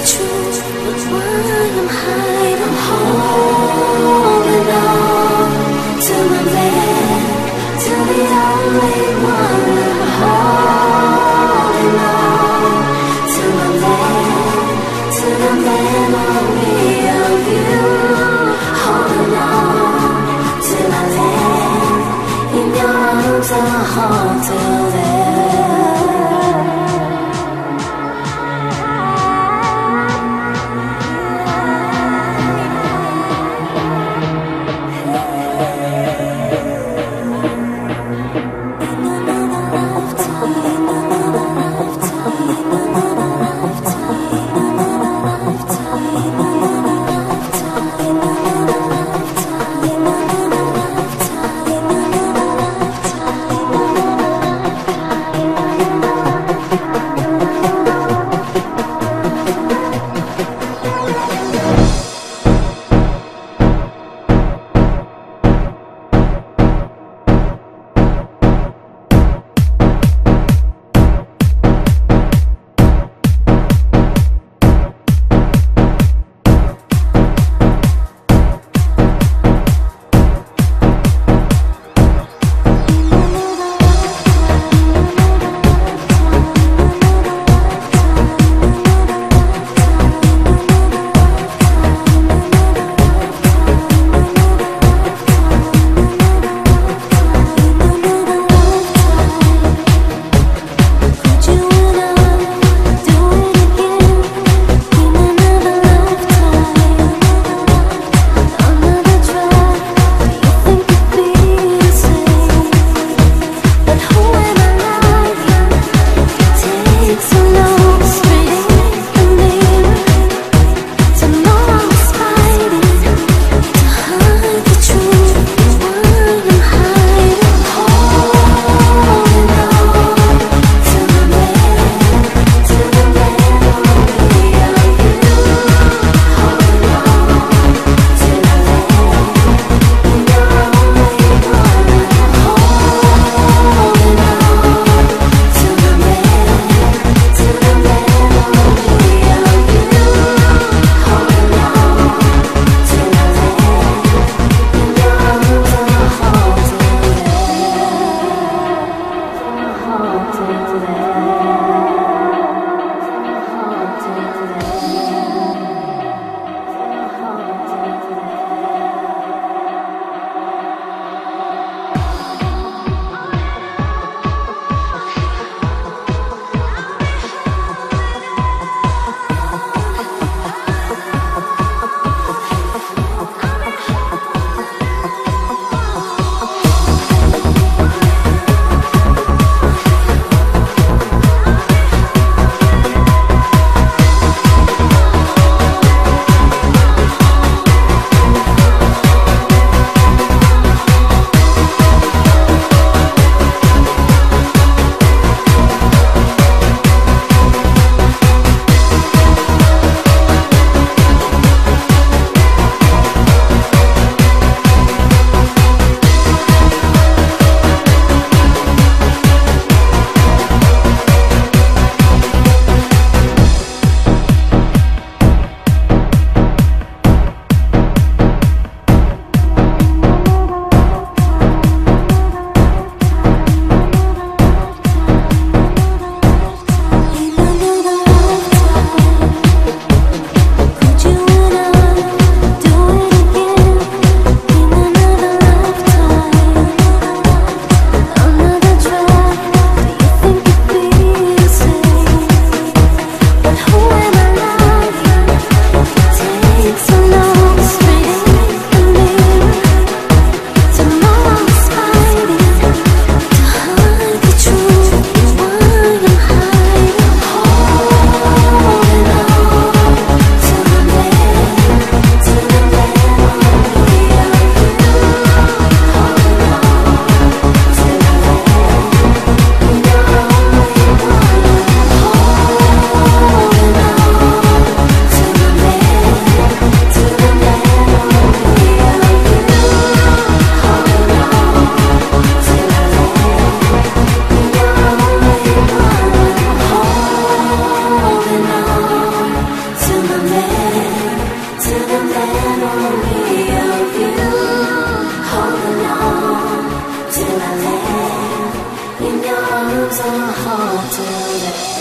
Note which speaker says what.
Speaker 1: the truth. But why till I land in